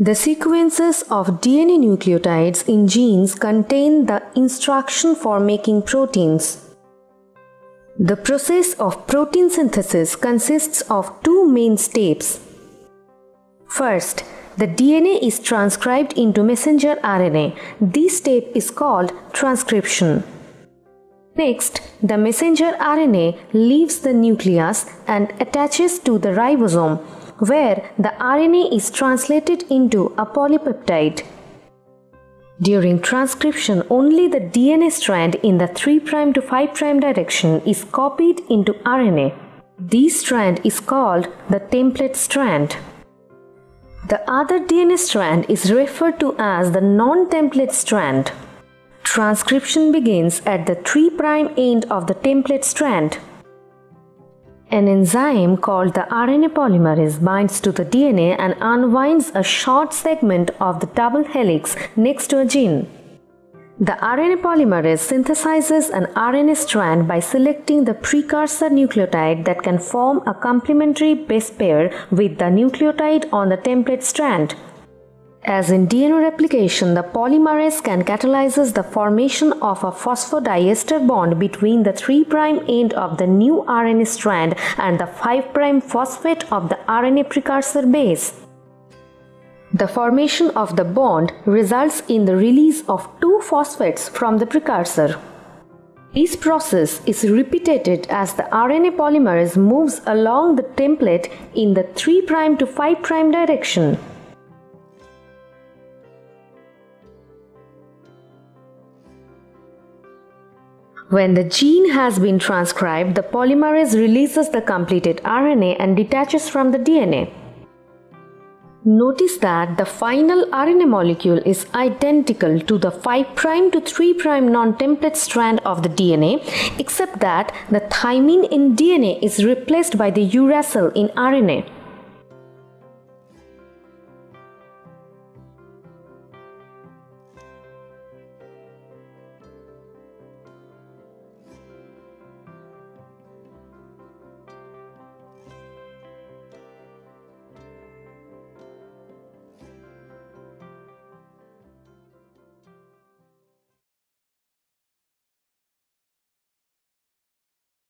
The sequences of DNA nucleotides in genes contain the instruction for making proteins. The process of protein synthesis consists of two main steps. First, the DNA is transcribed into messenger RNA. This step is called transcription. Next, the messenger RNA leaves the nucleus and attaches to the ribosome where the RNA is translated into a polypeptide. During transcription, only the DNA strand in the 3' to 5' direction is copied into RNA. This strand is called the template strand. The other DNA strand is referred to as the non-template strand. Transcription begins at the 3' end of the template strand. An enzyme called the RNA polymerase binds to the DNA and unwinds a short segment of the double helix next to a gene. The RNA polymerase synthesizes an RNA strand by selecting the precursor nucleotide that can form a complementary base pair with the nucleotide on the template strand. As in DNA replication, the polymerase can catalyze the formation of a phosphodiester bond between the 3' end of the new RNA strand and the 5' phosphate of the RNA precursor base. The formation of the bond results in the release of two phosphates from the precursor. This process is repeated as the RNA polymerase moves along the template in the 3' to 5' direction. When the gene has been transcribed, the polymerase releases the completed RNA and detaches from the DNA. Notice that the final RNA molecule is identical to the 5' to 3' non-template strand of the DNA except that the thymine in DNA is replaced by the uracil in RNA.